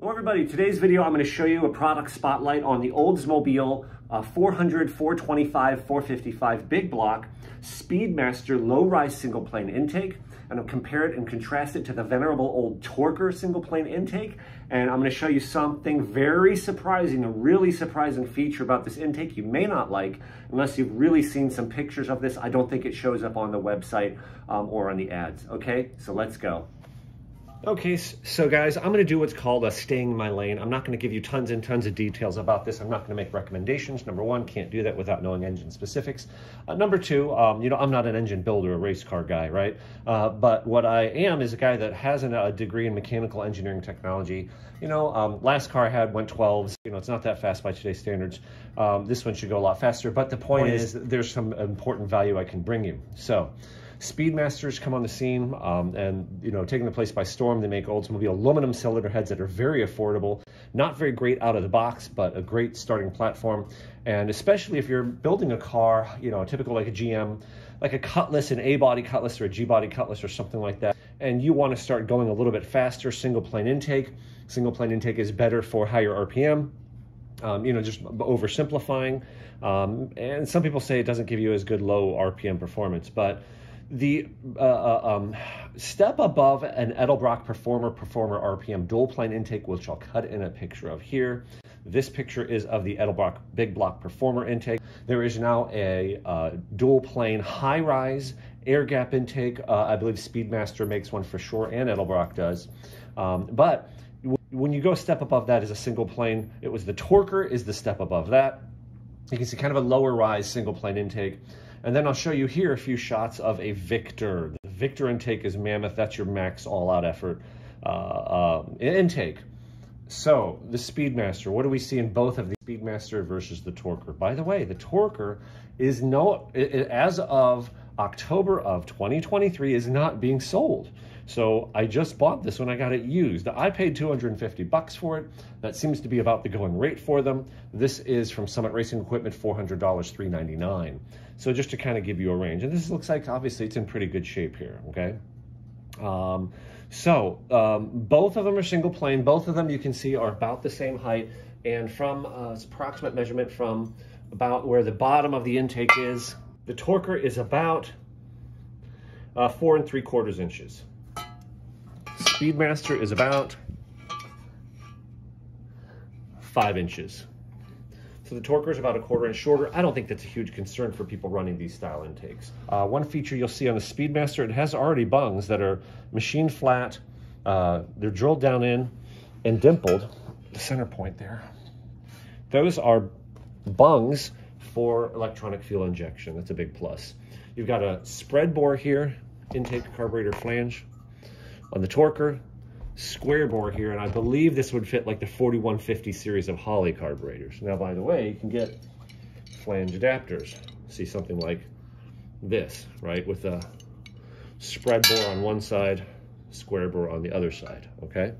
Well, everybody, today's video, I'm going to show you a product spotlight on the Oldsmobile uh, 400, 425, 455 big block Speedmaster low-rise single plane intake. And I'll compare it and contrast it to the venerable old Torker single plane intake. And I'm going to show you something very surprising, a really surprising feature about this intake you may not like unless you've really seen some pictures of this. I don't think it shows up on the website um, or on the ads. Okay, so let's go. Okay, so guys, I'm going to do what's called a staying in my lane. I'm not going to give you tons and tons of details about this. I'm not going to make recommendations. Number one, can't do that without knowing engine specifics. Uh, number two, um, you know, I'm not an engine builder, a race car guy, right? Uh, but what I am is a guy that has an, a degree in mechanical engineering technology. You know, um, last car I had went 12s. You know, it's not that fast by today's standards. Um, this one should go a lot faster. But the point, point is, there's some important value I can bring you. So. Speedmasters come on the scene um, and, you know, taking the place by storm. They make Oldsmobile aluminum cylinder heads that are very affordable, not very great out of the box, but a great starting platform. And especially if you're building a car, you know, a typical like a GM, like a Cutlass, an A-body Cutlass or a G-body Cutlass or something like that, and you want to start going a little bit faster, single plane intake. Single plane intake is better for higher RPM. Um, you know, just oversimplifying. Um, and some people say it doesn't give you as good low RPM performance, but the uh, uh, um, step above an Edelbrock Performer Performer RPM dual plane intake, which I'll cut in a picture of here. This picture is of the Edelbrock Big Block Performer intake. There is now a uh, dual plane high rise air gap intake. Uh, I believe Speedmaster makes one for sure, and Edelbrock does. Um, but when you go step above that is a single plane. It was the Torker is the step above that. You can see kind of a lower rise single plane intake. And then I'll show you here a few shots of a Victor. The Victor intake is mammoth. That's your max all-out effort uh, uh, intake. So the Speedmaster, what do we see in both of the Speedmaster versus the Torker? By the way, the Torker is no, it, it, as of October of 2023 is not being sold. So I just bought this when I got it used. I paid 250 bucks for it. That seems to be about the going rate for them. This is from Summit Racing Equipment, $400, 399. So just to kind of give you a range. And this looks like, obviously, it's in pretty good shape here, okay? Um, so um, both of them are single plane. Both of them you can see are about the same height. And from uh, approximate measurement from about where the bottom of the intake is, the Torker is about uh, four and three quarters inches. Speedmaster is about five inches. So the Torker is about a quarter inch shorter. I don't think that's a huge concern for people running these style intakes. Uh, one feature you'll see on the Speedmaster, it has already bungs that are machine flat. Uh, they're drilled down in and dimpled, the center point there. Those are bungs for electronic fuel injection. That's a big plus. You've got a spread bore here, intake carburetor flange, on the Torker, square bore here, and I believe this would fit like the 4150 series of Holley carburetors. Now, by the way, you can get flange adapters. See something like this, right? With a spread bore on one side, square bore on the other side, okay?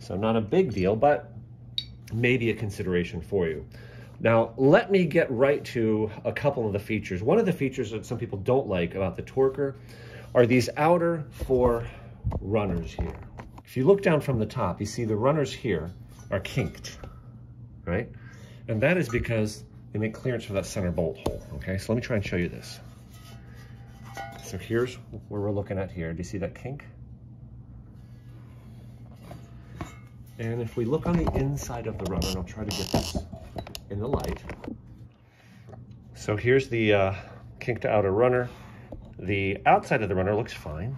So not a big deal, but maybe a consideration for you. Now, let me get right to a couple of the features. One of the features that some people don't like about the Torker are these outer four runners here. If you look down from the top, you see the runners here are kinked, right? And that is because they make clearance for that center bolt hole, okay? So let me try and show you this. So here's where we're looking at here. Do you see that kink? And if we look on the inside of the runner, and I'll try to get this in the light. So here's the uh, kinked outer runner. The outside of the runner looks fine.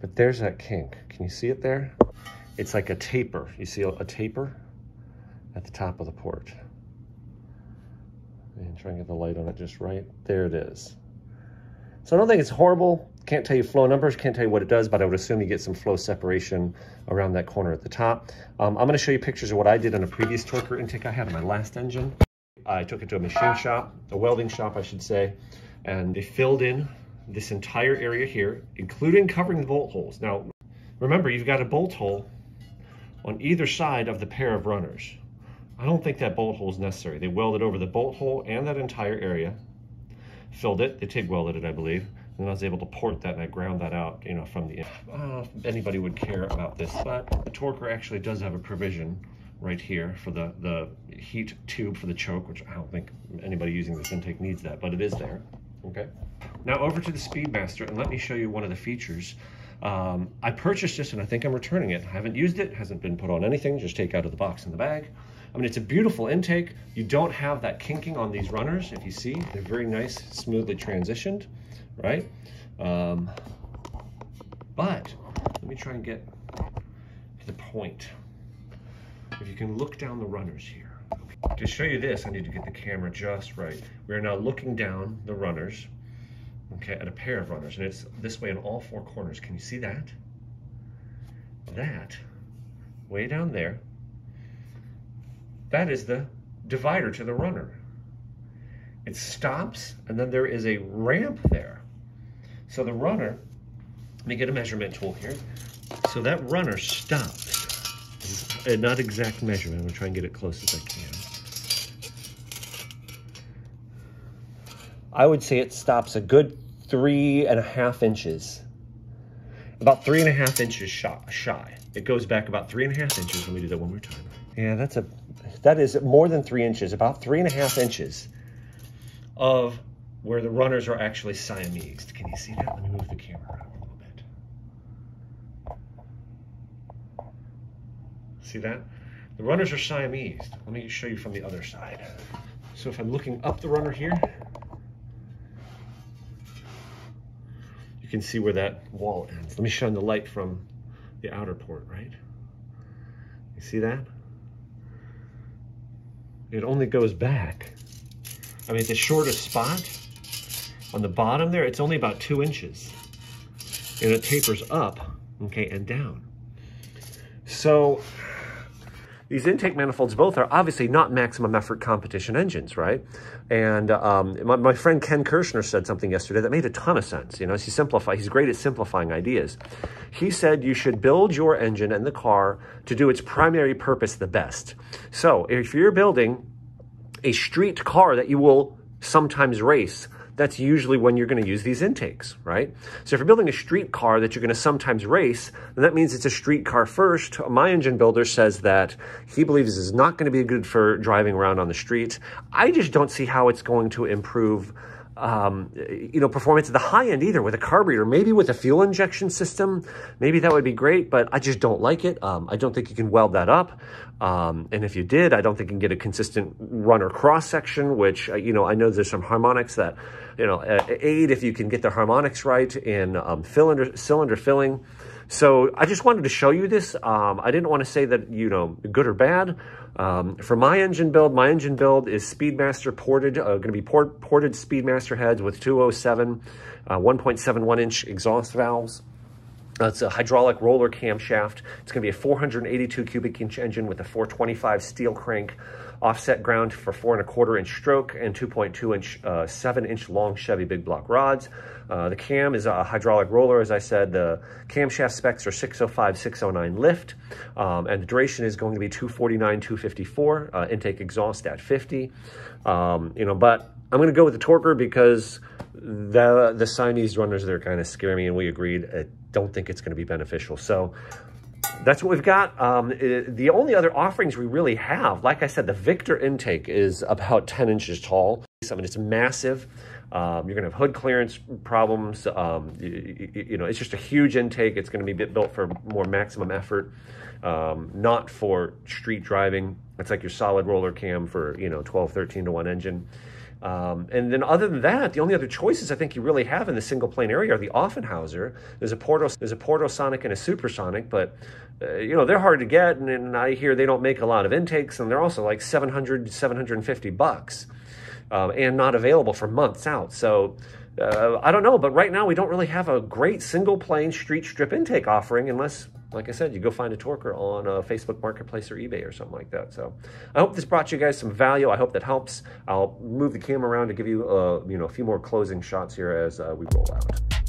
But there's that kink. Can you see it there? It's like a taper. You see a taper at the top of the port. And try and get the light on it just right. There it is. So I don't think it's horrible. Can't tell you flow numbers, can't tell you what it does, but I would assume you get some flow separation around that corner at the top. Um, I'm gonna show you pictures of what I did on a previous Torker intake I had on my last engine. I took it to a machine shop, a welding shop, I should say, and they filled in this entire area here, including covering the bolt holes. Now, remember, you've got a bolt hole on either side of the pair of runners. I don't think that bolt hole is necessary. They welded over the bolt hole and that entire area, filled it, they TIG welded it, I believe, And I was able to port that and I ground that out, you know, from the, I don't know if anybody would care about this, but the Torker actually does have a provision right here for the, the heat tube for the choke, which I don't think anybody using this intake needs that, but it is there, okay? Now over to the Speedmaster and let me show you one of the features. Um, I purchased this and I think I'm returning it. I haven't used it, hasn't been put on anything, just take out of the box in the bag. I mean, it's a beautiful intake. You don't have that kinking on these runners. If you see, they're very nice, smoothly transitioned, right? Um, but let me try and get to the point. If you can look down the runners here. To show you this, I need to get the camera just right. We are now looking down the runners, okay, at a pair of runners, and it's this way in all four corners. Can you see that? That, way down there, that is the divider to the runner. It stops, and then there is a ramp there. So the runner, let me get a measurement tool here. So that runner stops. Not exact measurement, I'm gonna try and get it close as I can. I would say it stops a good three and a half inches. About three and a half inches shy. It goes back about three and a half inches. Let me do that one more time. Yeah, that's a that is more than three inches, about three and a half inches of where the runners are actually Siamese. Can you see that? Let me move the camera around a little bit. See that? The runners are Siamese. Let me show you from the other side. So if I'm looking up the runner here, can see where that wall ends. Let me shine the light from the outer port, right? You see that? it only goes back. I mean, the shortest spot on the bottom there, it's only about two inches. And it tapers up, okay, and down. So these intake manifolds both are obviously not maximum effort competition engines, right? And um, my, my, friend Ken Kirshner said something yesterday that made a ton of sense. You know, he simplify, he's great at simplifying ideas. He said you should build your engine and the car to do its primary purpose the best. So if you're building a street car that you will sometimes race, that's usually when you're going to use these intakes, right? So if you're building a street car that you're going to sometimes race, then that means it's a street car first. My engine builder says that he believes this is not going to be good for driving around on the streets. I just don't see how it's going to improve um, you know, performance at the high end either with a carburetor, maybe with a fuel injection system, maybe that would be great, but I just don't like it. Um, I don't think you can weld that up. Um, and if you did, I don't think you can get a consistent runner cross section, which, uh, you know, I know there's some harmonics that, you know, uh, aid if you can get the harmonics right in um, cylinder, cylinder filling. So I just wanted to show you this. Um, I didn't want to say that, you know, good or bad. Um, for my engine build, my engine build is Speedmaster ported, uh, going to be port, ported Speedmaster heads with 207, uh, 1.71 inch exhaust valves. Uh, it's a hydraulic roller camshaft. It's going to be a 482 cubic inch engine with a 425 steel crank offset ground for four and a quarter inch stroke and 2.2 inch, uh, seven inch long Chevy big block rods. Uh, the cam is a hydraulic roller, as I said. The camshaft specs are 605, 609 lift, um, and the duration is going to be 249, 254. Uh, intake exhaust at 50. Um, you know, but I'm going to go with the Torker because the the Siamese runners they're kind of scare me, and we agreed. I don't think it's going to be beneficial. So that's what we've got. Um, it, the only other offerings we really have, like I said, the Victor intake is about 10 inches tall. I mean, it's massive. Um, you're going to have hood clearance problems. Um, you, you, know, it's just a huge intake. It's going to be built for more maximum effort, um, not for street driving. It's like your solid roller cam for, you know, 12, 13 to 1 engine. Um, and then other than that, the only other choices I think you really have in the single plane area are the Offenhauser. There's a Porto, there's a Portosonic and a Supersonic, but uh, you know, they're hard to get. And, and, I hear they don't make a lot of intakes and they're also like 700, 750 bucks um, and not available for months out. So uh, I don't know, but right now we don't really have a great single plane street strip intake offering unless like I said, you go find a Torker on a Facebook Marketplace or eBay or something like that. So I hope this brought you guys some value. I hope that helps. I'll move the camera around to give you, uh, you know, a few more closing shots here as uh, we roll out.